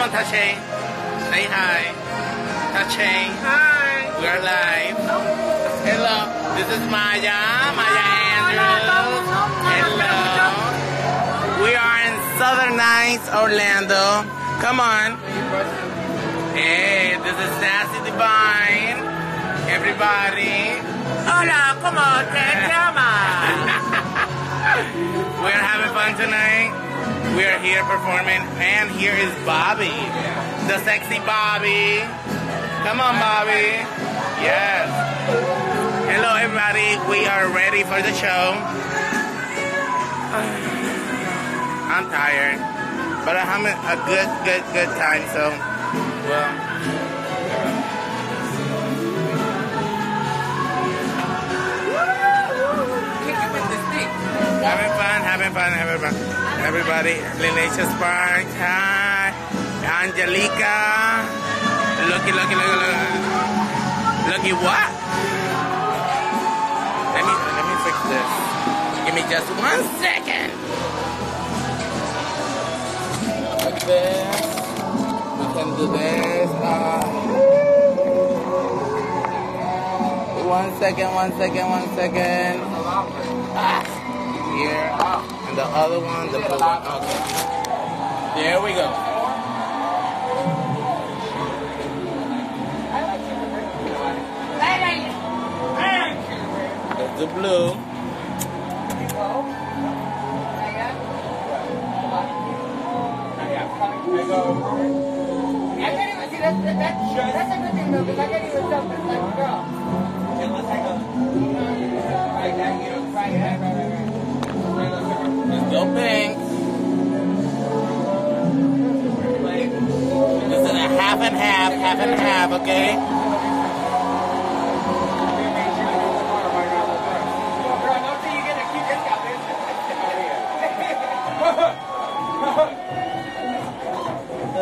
Come on, Tache. Say hi. Tache. Hi. We are live. Hello. This is Maya. Maya Andrews. Hello. We are in Southern Nights, Orlando. Come on. Hey, this is Sassy Divine. Everybody. Hola, ¿cómo te llamas? We're having fun tonight. We are here performing, and here is Bobby, the sexy Bobby. Come on, Bobby. Yes. Hello, everybody. We are ready for the show. I'm tired, but I'm having a good, good, good time. So, well. Everybody, Lineysha Spark, hi. Angelica. Looky, looky, looky, looky. Looky what? Let me, let me fix this. Give me just one second. Like this. We can do this. Uh, one second, one second, one second. Ah, other one, the blue one. Okay. There we go. That's the blue. I can't even see that. that, that that's a good thing though, because I can't even tell if it's like a girl. Half, and half, okay?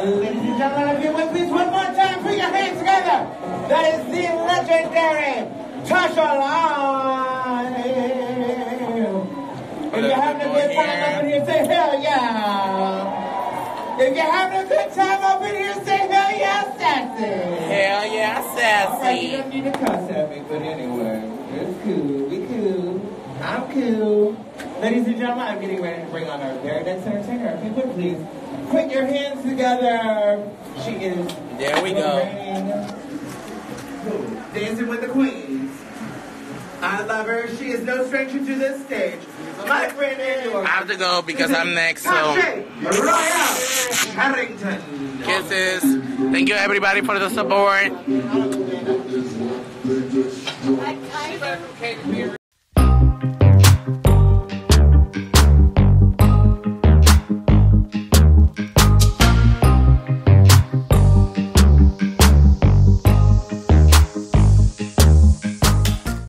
Ladies and gentlemen, if you would please one more time, put your hands together. That is the legendary Tasha Live. If you're having a good time up in here, say hell yeah. If you're having a good time up in here, say hell sassy. Hell yeah, sassy. Alright, you don't need to cuss at me, but anyway, it's cool. We cool. I'm cool. Ladies and gentlemen, I'm getting ready to bring on our very next entertainer. If you would please put your hands together. She is. There we go. Dancing with the Queens. I love her. She is no stranger to this stage. My friend and yours. I have to go because I'm next, so Mariah Harrington. kisses. Thank you everybody for the support.